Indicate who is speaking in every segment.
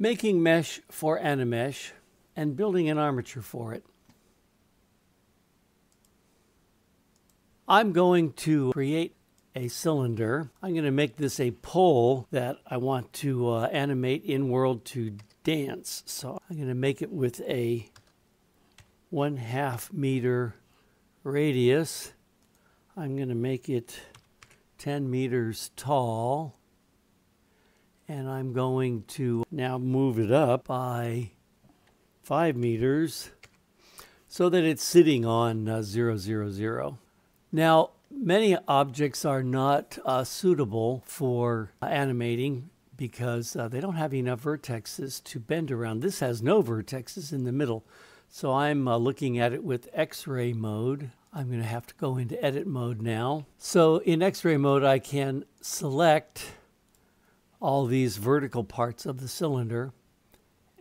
Speaker 1: making mesh for Animesh and building an armature for it. I'm going to create a cylinder. I'm going to make this a pole that I want to uh, animate in world to dance. So I'm going to make it with a one half meter radius. I'm going to make it 10 meters tall. And I'm going to now move it up by 5 meters so that it's sitting on uh, 000. Now, many objects are not uh, suitable for uh, animating because uh, they don't have enough vertexes to bend around. This has no vertexes in the middle. So I'm uh, looking at it with X-ray mode. I'm going to have to go into edit mode now. So in X-ray mode, I can select all these vertical parts of the cylinder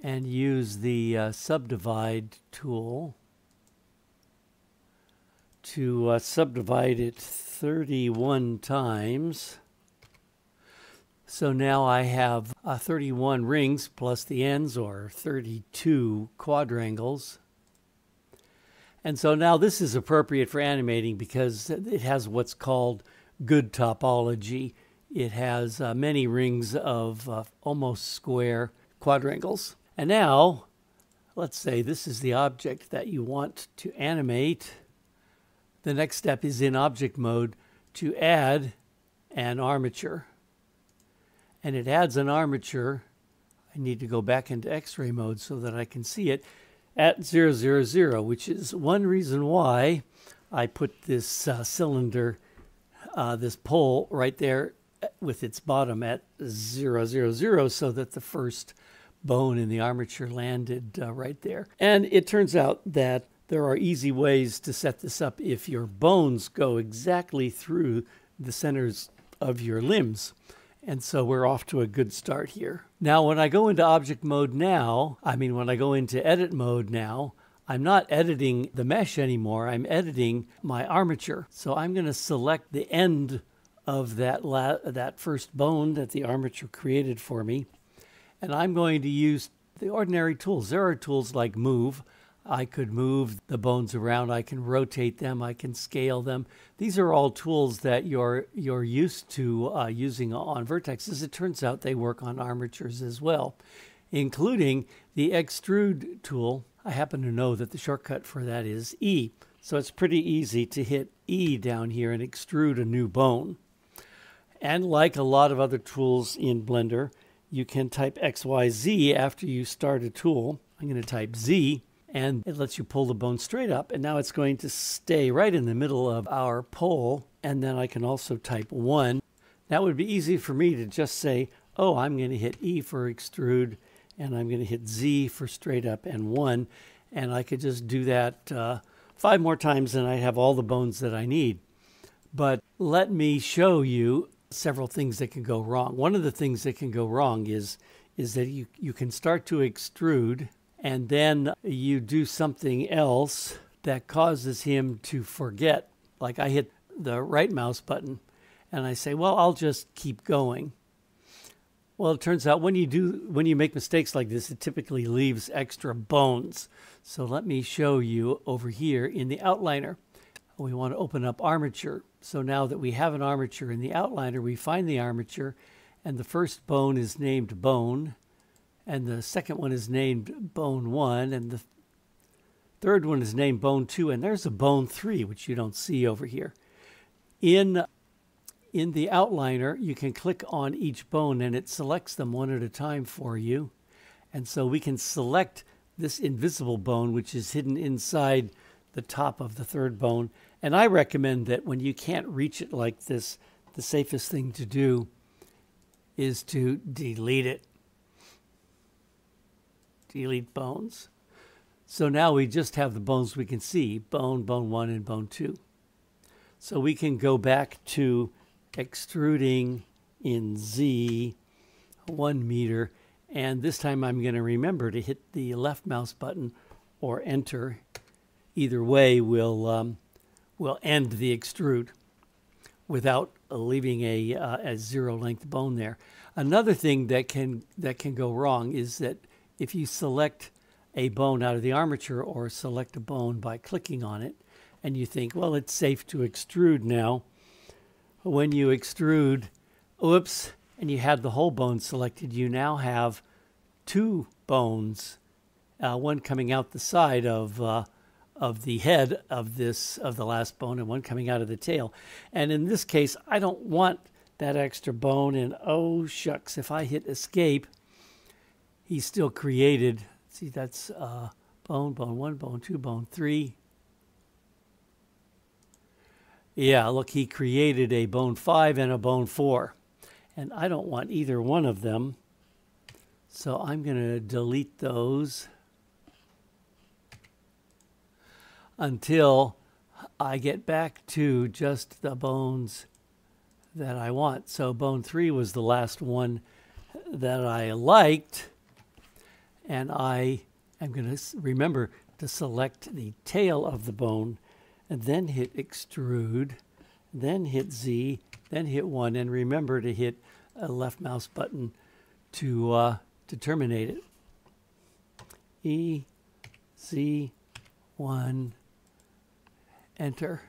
Speaker 1: and use the uh, subdivide tool to uh, subdivide it 31 times. So now I have uh, 31 rings plus the ends or 32 quadrangles. And so now this is appropriate for animating because it has what's called good topology. It has uh, many rings of uh, almost square quadrangles. And now, let's say this is the object that you want to animate. The next step is in object mode to add an armature. And it adds an armature. I need to go back into x-ray mode so that I can see it at 000, which is one reason why I put this uh, cylinder, uh, this pole right there with its bottom at 000 so that the first bone in the armature landed uh, right there. And it turns out that there are easy ways to set this up if your bones go exactly through the centers of your limbs. And so we're off to a good start here. Now, when I go into object mode now, I mean, when I go into edit mode now, I'm not editing the mesh anymore. I'm editing my armature. So I'm going to select the end of that, la- that first bone that the armature created for me. And I'm going to use the ordinary tools. There are tools like move. I could move the bones around. I can rotate them. I can scale them. These are all tools that you're you're used to uh, using on vertexes. It turns out they work on armatures as well, including the extrude tool. I happen to know that the shortcut for that is E. So it's pretty easy to hit E down here and extrude a new bone. And like a lot of other tools in Blender, you can type XYZ after you start a tool. I'm going to type Z and it lets you pull the bone straight up. And now it's going to stay right in the middle of our pole. And then I can also type 1. That would be easy for me to just say, oh, I'm going to hit E for extrude, and I'm going to hit Z for straight up and 1. And I could just do that uh, five more times and I have all the bones that I need. But let me show you several things that can go wrong. One of the things that can go wrong is, is that you, you can start to extrude and then you do something else that causes him to forget. Like I hit the right mouse button and I say, well, I'll just keep going. Well, it turns out when you do when you make mistakes like this, it typically leaves extra bones. So let me show you over here in the outliner. We want to open up armature. So now that we have an armature in the outliner, we find the armature and the first bone is named bone and the second one is named bone 1 and the third one is named bone 2 and there's a bone 3 which you don't see over here. In in the outliner you can click on each bone and it selects them one at a time for you. And so we can select this invisible bone which is hidden inside the top of the third bone and i recommend that when you can't reach it like this the safest thing to do is to delete it delete bones. So now we just have the bones we can see, bone, bone 1, and bone 2. So we can go back to extruding in Z 1 meter, and this time I'm going to remember to hit the left mouse button or enter. Either way will um, will end the extrude without leaving a, uh, a zero length bone there. Another thing that can that can go wrong is that if you select a bone out of the armature or select a bone by clicking on it, and you think, well, it's safe to extrude now. When you extrude, oops, and you had the whole bone selected, you now have two bones, uh, one coming out the side of uh, of the head of this of the last bone, and one coming out of the tail. And in this case, I don't want that extra bone. And oh shucks, if I hit escape, he's still created. See, that's uh, bone, bone one, bone two, bone three. Yeah, look, he created a bone five and a bone four. And I don't want either one of them. So I'm going to delete those until I get back to just the bones that I want. So bone three was the last one that I liked. And I am going to remember to select the tail of the bone and then hit extrude, then hit Z, then hit 1, and remember to hit a left mouse button to, uh, to terminate it. E, Z, 1, enter.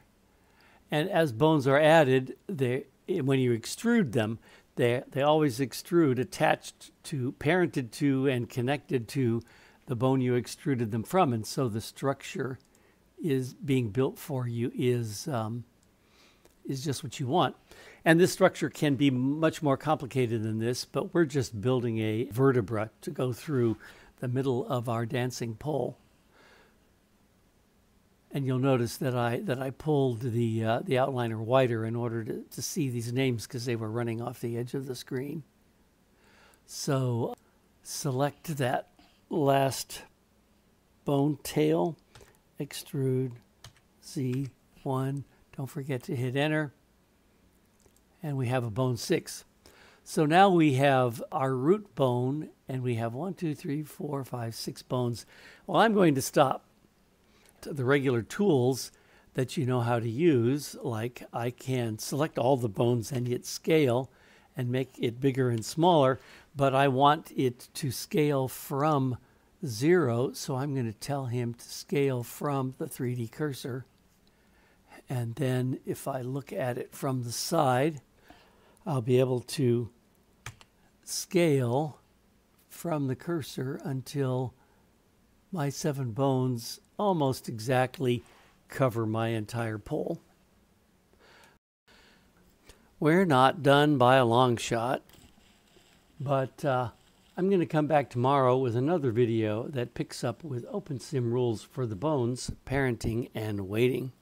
Speaker 1: And as bones are added, they, when you extrude them, they, they always extrude attached to, parented to, and connected to the bone you extruded them from. And so the structure is being built for you is um, is just what you want. And this structure can be much more complicated than this, but we're just building a vertebra to go through the middle of our dancing pole. And you'll notice that I that I pulled the uh, the outliner wider in order to, to see these names because they were running off the edge of the screen. So select that last bone tail extrude Z1. Don't forget to hit enter. And we have a bone six. So now we have our root bone and we have one, two, three, four, five, six bones. Well, I'm going to stop. The regular tools that you know how to use, like I can select all the bones and hit scale and make it bigger and smaller, but I want it to scale from zero, so I'm going to tell him to scale from the 3D cursor. And then if I look at it from the side, I'll be able to scale from the cursor until my seven bones almost exactly cover my entire pole. We're not done by a long shot, but uh, I'm going to come back tomorrow with another video that picks up with OpenSim rules for the bones, parenting, and weighting.